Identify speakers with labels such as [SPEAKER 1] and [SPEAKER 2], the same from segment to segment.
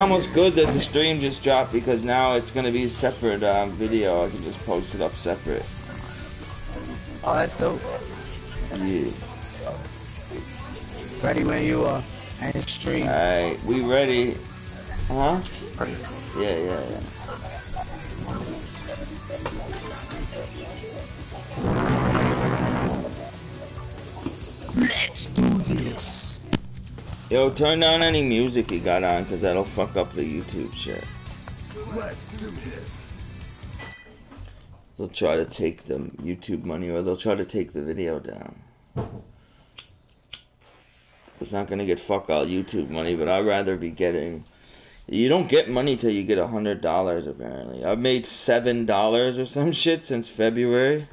[SPEAKER 1] almost good that the stream just dropped because now it's gonna be a separate um, video. I can just post it up separate.
[SPEAKER 2] Oh, that's dope.
[SPEAKER 1] Yeah.
[SPEAKER 2] Ready when you are. And stream.
[SPEAKER 1] Alright, we ready. Huh? Yeah, yeah, yeah.
[SPEAKER 2] Let's do this.
[SPEAKER 1] Yo, turn down any music you got on, cause that'll fuck up the YouTube shit.
[SPEAKER 3] Let's do this.
[SPEAKER 1] They'll try to take the YouTube money, or they'll try to take the video down. It's not gonna get fuck all YouTube money, but I'd rather be getting. You don't get money till you get a hundred dollars. Apparently, I've made seven dollars or some shit since February.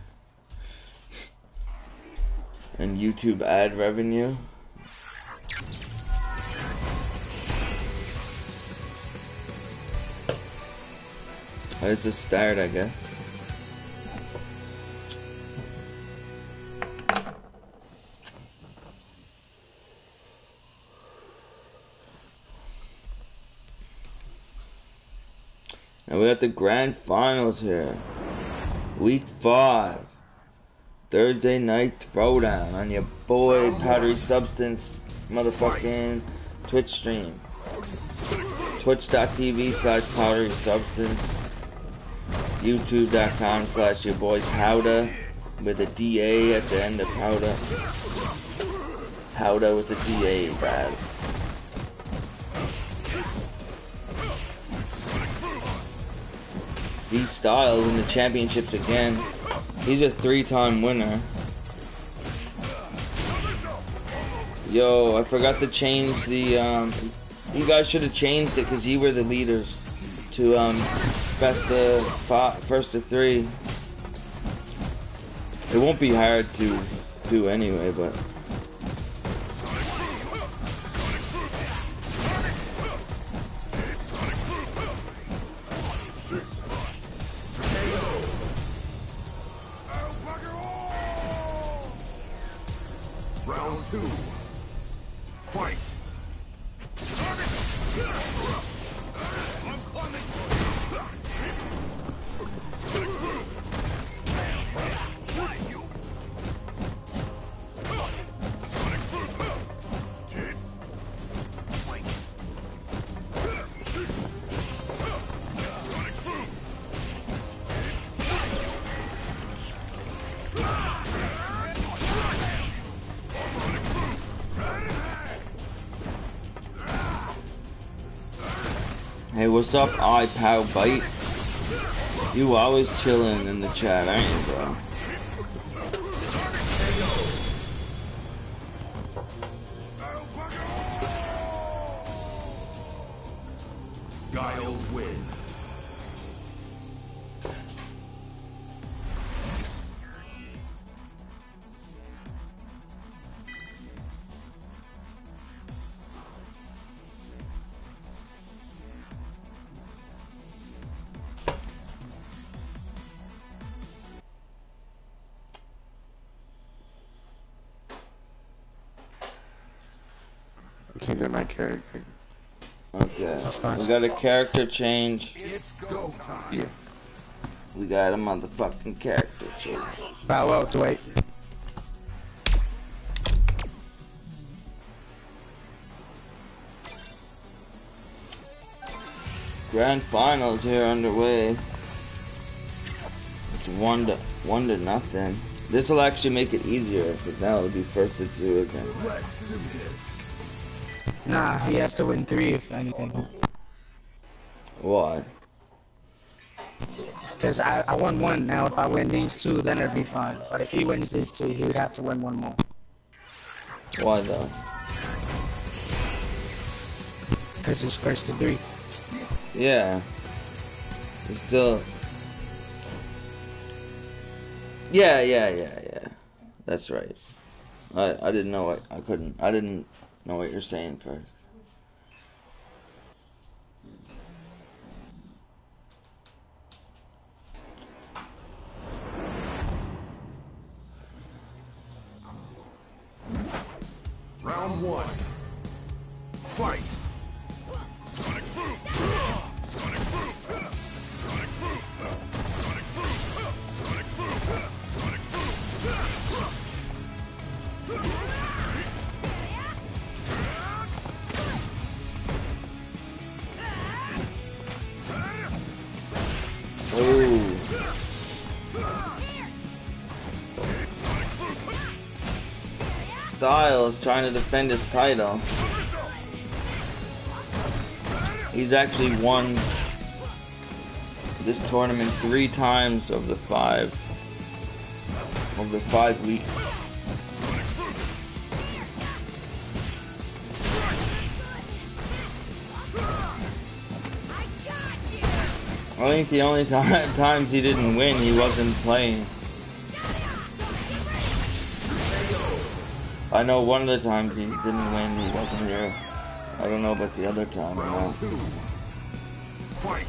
[SPEAKER 1] And YouTube ad revenue. It's the start, I guess. And we got the grand finals here. Week five. Thursday night throwdown on your boy Powdery Substance motherfucking Twitch stream. Twitch.tv slash powdery substance. YouTube.com slash your boy Powder with a DA at the end of Powder. Powder with a DA, guys. V Stylez in the championships again. He's a three-time winner. Yo, I forgot to change the. Um, you guys should have changed it because you were the leaders to um, best of five, first of three. It won't be hard to do anyway, but.
[SPEAKER 3] Round two. Fight.
[SPEAKER 1] Hey, what's up, iPow Bite? You always chilling in the chat, aren't you, bro?
[SPEAKER 4] Can't get my character.
[SPEAKER 1] Okay. We got a character change.
[SPEAKER 3] It's go time.
[SPEAKER 4] Yeah.
[SPEAKER 1] We got a motherfucking character change.
[SPEAKER 2] Bow out, Dwight.
[SPEAKER 1] Grand finals here underway. It's one to one to nothing. This will actually make it easier because now it'll be first to two again.
[SPEAKER 3] Let's do this.
[SPEAKER 2] Nah, he has to win three if anything.
[SPEAKER 1] Why?
[SPEAKER 2] Because I, I won one. Now, if I win these two, then it'd be fine. But if he wins these two, he would have to win one more.
[SPEAKER 1] Why though?
[SPEAKER 2] Because it's first to three.
[SPEAKER 1] Yeah. It's still. Yeah, yeah, yeah, yeah. That's right. I I didn't know what I couldn't. I didn't know what you're saying first.
[SPEAKER 3] Round one.
[SPEAKER 1] Stylez trying to defend his title. He's actually won this tournament three times of the five of the five weeks. I think the only time, times he didn't win, he wasn't playing. I know one of the times he didn't win, he wasn't here. I don't know about the other time.
[SPEAKER 3] Round two. Fight.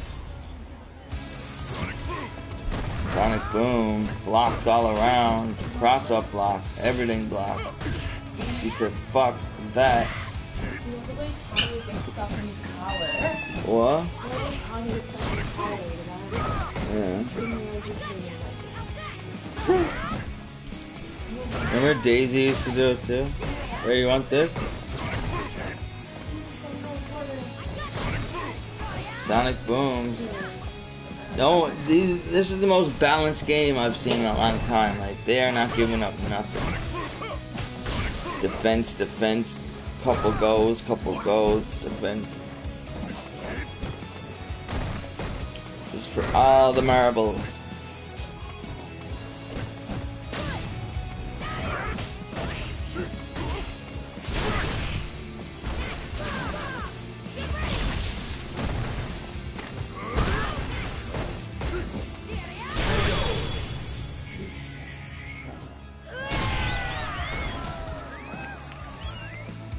[SPEAKER 1] Sonic Boom, blocks all around, cross up block, everything block. She said, fuck that. What?
[SPEAKER 5] Nobody
[SPEAKER 1] Remember Daisy used to do it too? Hey, you want this? Sonic Boom. No, these, this is the most balanced game I've seen in a long time. Like, they are not giving up nothing. Defense, defense, couple goes, couple goes, defense. Just for all the marbles.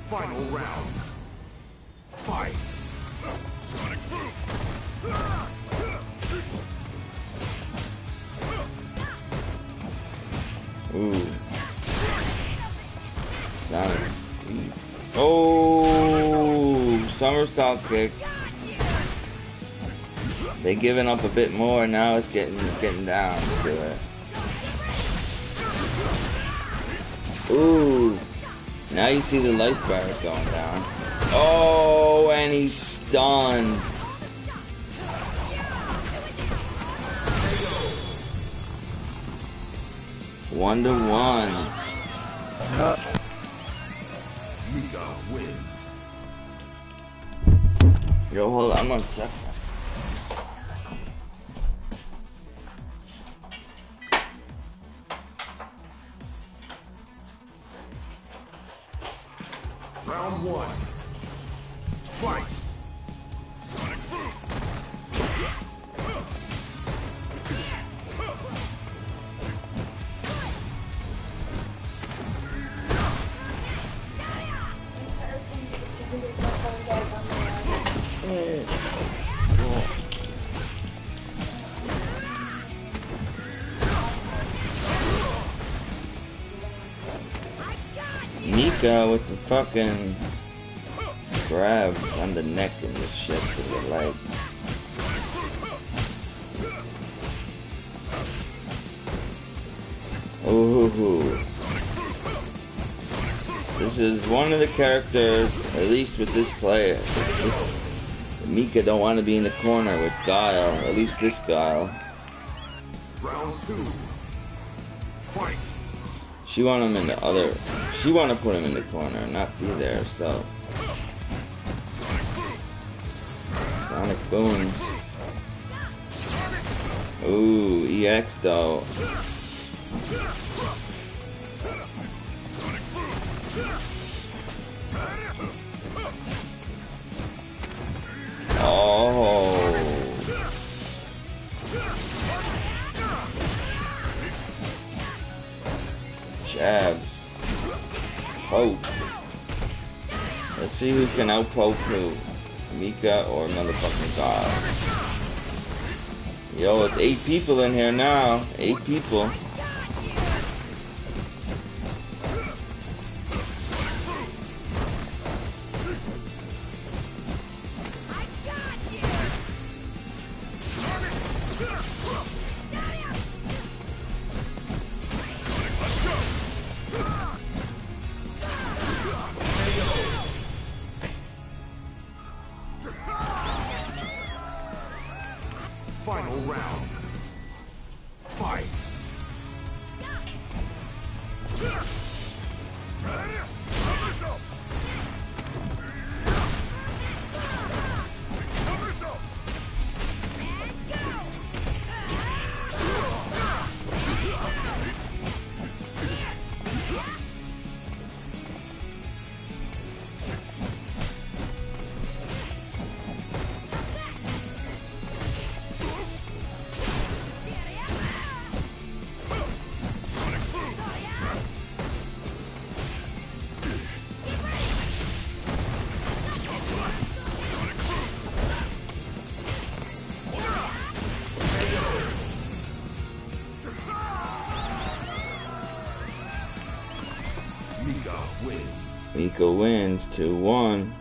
[SPEAKER 3] Final round. Fight.
[SPEAKER 1] Ooh. Sonic Seed. Oh, somersault kick. They giving up a bit more now. It's getting getting down to it. Ooh. Now you see the life bars going down. Oh, and he's stunned. One to one. Yo, hold on one second. Mika uh, with the fucking grab on the neck and the shit to the legs. Ooh. This is one of the characters, at least with this player. This, Mika don't want to be in the corner with Guile, at least this Guile.
[SPEAKER 3] Round two. Fight.
[SPEAKER 1] She want him in the other. She want to put him in the corner, not be there. So Sonic Boom. Ooh, EX though. See who can outpoke who. Mika or motherfucking God. Yo, it's eight people in here now. Eight people. Wins 2 1.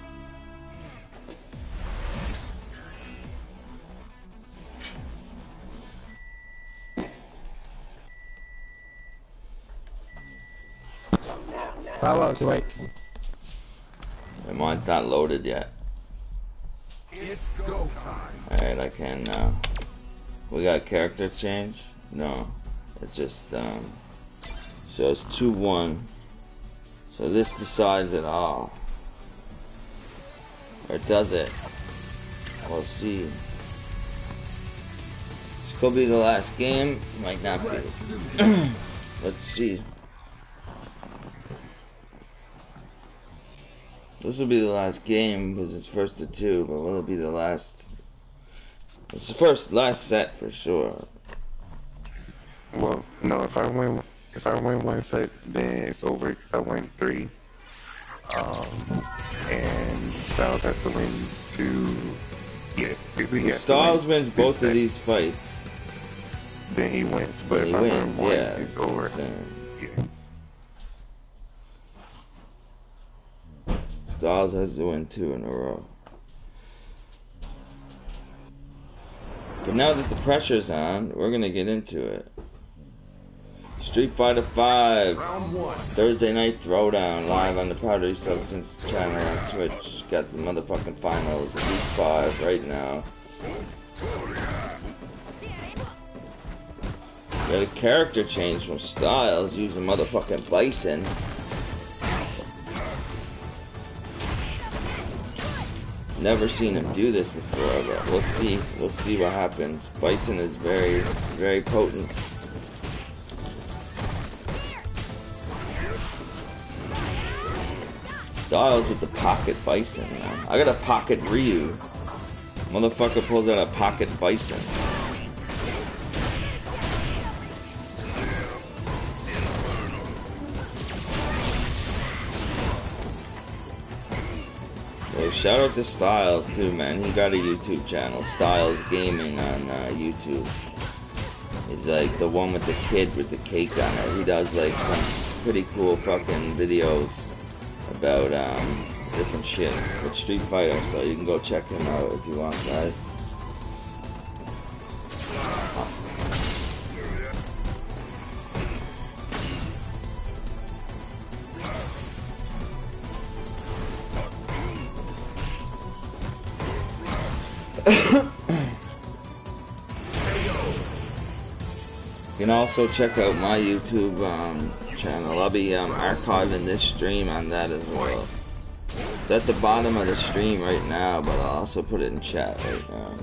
[SPEAKER 2] Fireworks, wait.
[SPEAKER 1] And mine's not loaded yet.
[SPEAKER 3] It's go time.
[SPEAKER 1] Alright, I can now. We got character change? No. It just um shows 2 1. So this decides it all. Or does it? We'll see. This could be the last game. Might not be. Let's see. This will be the last game because it's first to two, but will it be the last? It's the first last set for sure.
[SPEAKER 4] Well, no, if I win, if I win one set, then it's over because I win three. Um, and Stylez has to win two. Yeah, if he has
[SPEAKER 1] Stylez
[SPEAKER 4] win
[SPEAKER 1] wins both of these fights.
[SPEAKER 4] Then he wins. But
[SPEAKER 1] He
[SPEAKER 4] if I
[SPEAKER 1] wins,
[SPEAKER 4] win one,
[SPEAKER 1] yeah.
[SPEAKER 4] it's over.
[SPEAKER 1] So,
[SPEAKER 4] Yeah.
[SPEAKER 1] Stylez has to win two in a row. But now that the pressure's on, we're gonna get into it. Street Fighter Five. Thursday night throwdown live on the Powdery Substance channel on Twitch. Got the motherfucking finals of week five right now. Got a character change from Stylez using motherfucking Bison. Never seen him do this before, but we'll see. We'll see what happens. Bison is very, very potent. Stylez with the pocket bison. I got a pocket Ryu. Motherfucker pulls out a pocket bison. So shout out to Stylez too, man. He got a YouTube channel, Stylez Gaming on uh, YouTube. He's like the one with the kid with the cake on it. He does like some pretty cool fucking videos about um, different shit with Street Fighter, so you can go check him out if you want, guys. You can also check out my YouTube um, channel. I'll be um, archiving this stream on that as well. It's at the bottom of the stream right now, but I'll also put it in chat right now.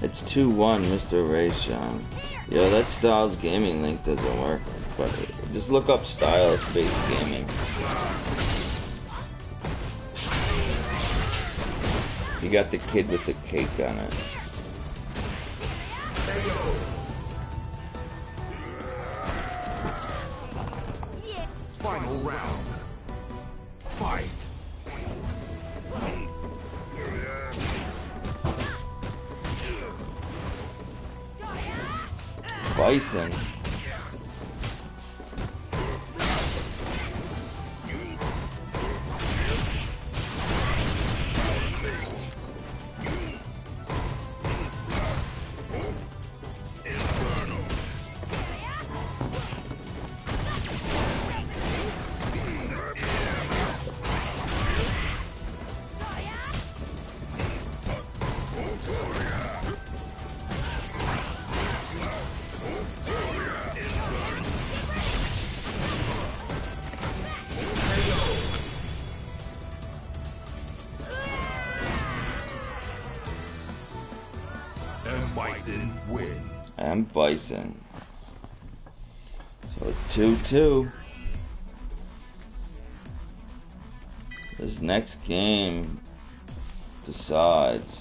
[SPEAKER 1] It's 2-1, Mr. Rayshawn. Yo, that Stylez Gaming link doesn't work. But just look up Stylez Space Gaming. You got the kid with the cake on it. Bison.
[SPEAKER 3] Bison.
[SPEAKER 1] So it's 2 2. This next game decides.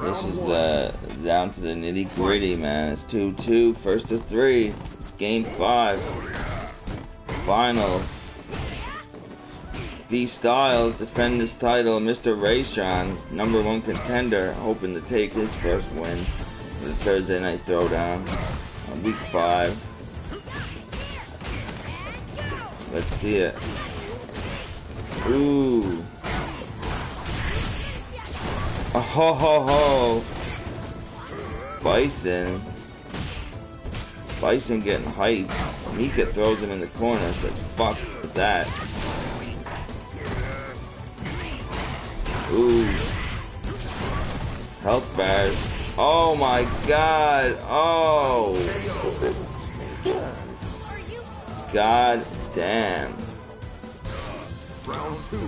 [SPEAKER 1] This is the down to the nitty gritty, man. It's 2 2, first to three. Let's Game five. Finals. V Stylez defend his title. Mr. Rayshawn, number one contender, hoping to take his first win for the Thursday Night Throwdown on week five. Let's see it. Ooh. Oh ho ho ho. Bison. Bison getting hyped. Mika throws him in the corner, says fuck that. Ooh. Health bars. Oh my god. Oh. God damn.
[SPEAKER 3] Round two.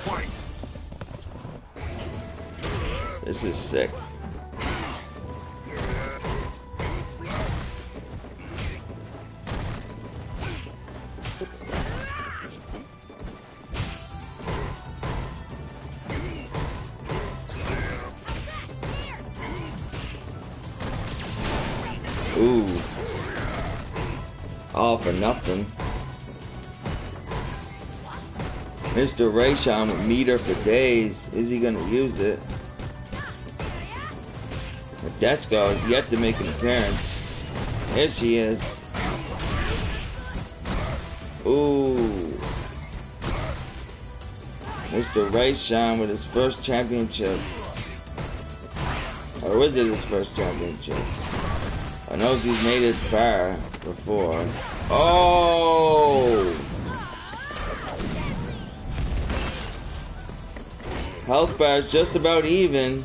[SPEAKER 3] Fight.
[SPEAKER 1] This is sick. Ooh. All for nothing. Mr. Rayshawn with meter for days. Is he gonna use it? Desko is yet to make an appearance. Here she is. Ooh. Mr. Rayshawn with his first championship. Or was it his first championship? I know he's made it far before. Oh! Health bar's just about even.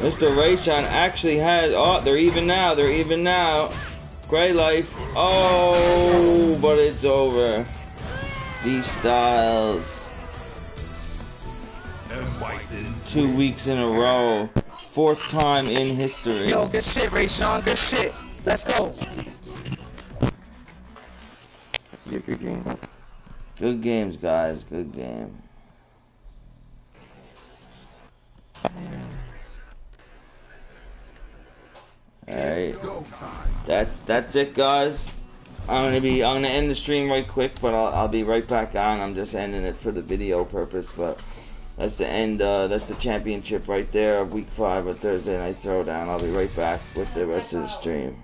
[SPEAKER 1] Mr. Rayshawn actually has. Oh, they're even now. They're even now. Gray life. Oh, but it's over. These styles. Two weeks in a row. Fourth time in history.
[SPEAKER 2] Yo, good shit, Rayshawn. Good shit. Let's go.
[SPEAKER 4] Yeah, good game.
[SPEAKER 1] Good games, guys. Good game. Alright. That that's it guys. I'm gonna be I'm gonna end the stream right quick, but I'll I'll be right back on. I'm just ending it for the video purpose, but that's the end uh that's the championship right there week five of Thursday night throwdown. I'll be right back with the rest of the stream.